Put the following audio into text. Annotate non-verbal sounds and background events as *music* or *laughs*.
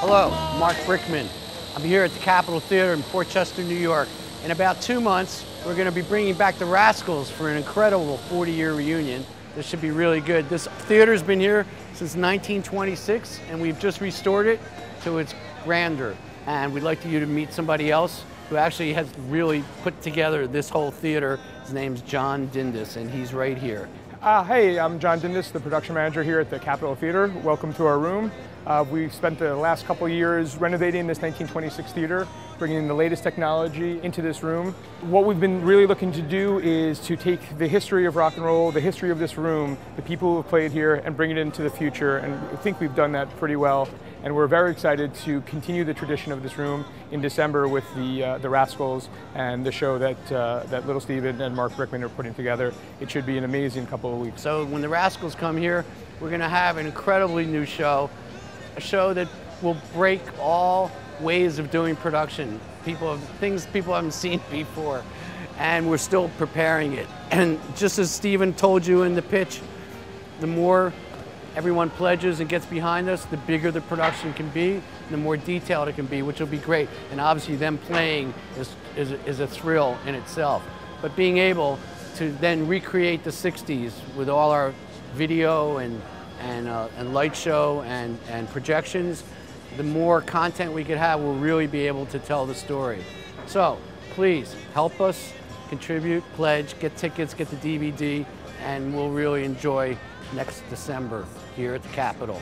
Hello, Marc Brickman. I'm here at the Capitol Theater in Port Chester, New York. In about two months, we're going to be bringing back the Rascals for an incredible 40-year reunion. This should be really good. This theater's been here since 1926, and we've just restored it to its grandeur. And we'd like you to meet somebody else who actually has really put together this whole theater. His name's John Dindis, and he's right here. Uh, hey, I'm John Dindis, the production manager here at the Capitol Theater. Welcome to our room. Uh, we've spent the last couple years renovating this 1926 theater, bringing the latest technology into this room. What we've been really looking to do is to take the history of rock and roll, the history of this room, the people who have played here, and bring it into the future. And I think we've done that pretty well. And we're very excited to continue the tradition of this room in December with the uh, the Rascals and the show that uh, that Little Steven and Marc Brickman are putting together. It should be an amazing couple of weeks. So when the Rascals come here, we're going to have an incredibly new show a show that will break all ways of doing production. People have, things people haven't seen *laughs* before, and we're still preparing it. And just as Steven told you in the pitch, the more everyone pledges and gets behind us, the bigger the production can be, the more detailed it can be, which will be great. And obviously them playing is, is, is a thrill in itself. But being able to then recreate the 60s with all our video and and, uh, and light show and, and projections, the more content we could have, we'll really be able to tell the story. So please help us, contribute, pledge, get tickets, get the DVD, and we'll really enjoy next December here at the Capitol.